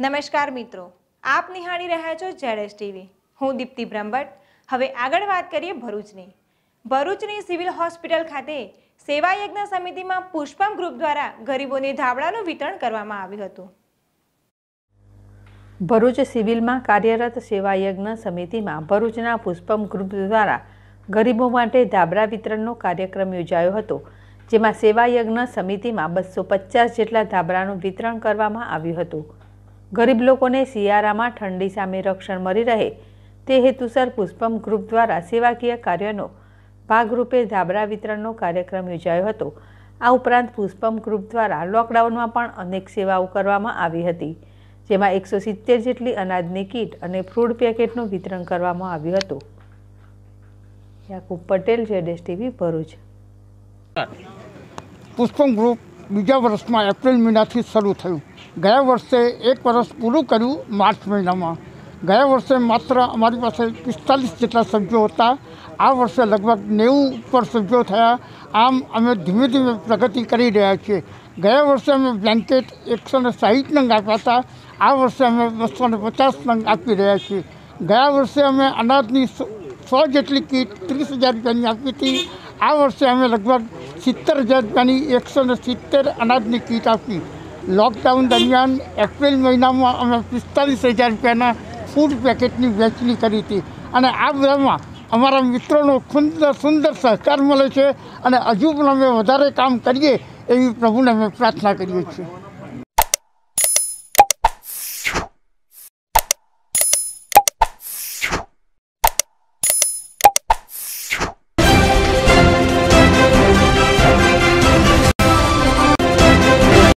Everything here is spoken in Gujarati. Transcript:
નમસ્કાર મિત્રો, આપ નિહાળી રહ્યા છો જેડએસ ટીવી. હું દીપ્તિ બ્રહ્મભટ્ટ. હવે આગળ વાત કરીએ ભરૂચની. ભરૂચની સિવિલ હોસ્પિટલ ખાતે સેવા યજ્ઞ સમિતિમાં પુષ્પમ ગ્રુપ દ્વારા ગરીબોને ધાબળાનું વિતરણ કરવામાં આવ્યું હતું. ભરૂચ સિવિલમાં કાર્યરત સેવા યજ્ઞ સમિતિમાં ભરૂચના પુષ્પમ ગ્રુપ દ્વારા ગરીબો માટે ધાબળા વિતરણનો કાર્યક્રમ યોજાયો હતો, જેમાં સેવા યજ્ઞ સમિતિમાં બસો પચાસ જેટલા ધાબળાનું વિતરણ કરવામાં આવ્યું હતું. ગરીબ લોકોને શિયાળામાં ઠંડી સામે રક્ષણ મળી રહે તે હેતુસર પુષ્પમ ગ્રુપ દ્વારા સેવાકીય કાર્યનો ભાગરૂપે ધાબળા વિતરણનો કાર્યક્રમ યોજાયો હતો. આ ઉપરાંત પુષ્પમ ગ્રુપ દ્વારા લોકડાઉનમાં પણ અનેક સેવાઓ કરવામાં આવી હતી, જેમાં એકસો સિત્તેર જેટલી અનાજની કીટ અને ફ્રૂડ પેકેટનું વિતરણ કરવામાં આવ્યું હતું. યાકુબ પટેલ જેડેશ ટીવી ભરૂચ. પુષ્પમ ગ્રુપ બીજા વર્ષમાં એપ્રિલ મહિનાથી શરૂ થયું. ગયા વર્ષે એક વર્ષ પૂરું કર્યું માર્ચ મહિનામાં. ગયા વર્ષે માત્ર અમારી પાસે પિસ્તાલીસ જેટલા સભ્યો હતા. આ વર્ષે લગભગ નેવું ઉપર સભ્યો થયા. આમ અમે ધીમે ધીમે પ્રગતિ કરી રહ્યા છીએ. ગયા વર્ષે અમે બ્લેન્કેટ એકસો ને સાહીઠ નંગ આપ્યા હતા. આ વર્ષે અમે બસો ને પચાસ નંગ આપી રહ્યા છીએ. ગયા વર્ષે અમે અનાજની સો જેટલી કીટ ત્રીસ હજાર રૂપિયાની આપી હતી. આ વર્ષે અમે લગભગ સિત્તેર હજાર રૂપિયાની એકસો ને સિત્તેર અનાજની કીટ આપી. લોકડાઉન દરમિયાન એપ્રિલ મહિનામાં અમે પિસ્તાલીસ હજાર રૂપિયાના ફૂડ પેકેટની વહેંચણી કરી હતી. અને આ બધામાં અમારા મિત્રોનો સુંદર સુંદર સહકાર મળે છે અને હજુ પણ અમે વધારે કામ કરીએ એવી પ્રભુને અમે પ્રાર્થના કરીએ છીએ.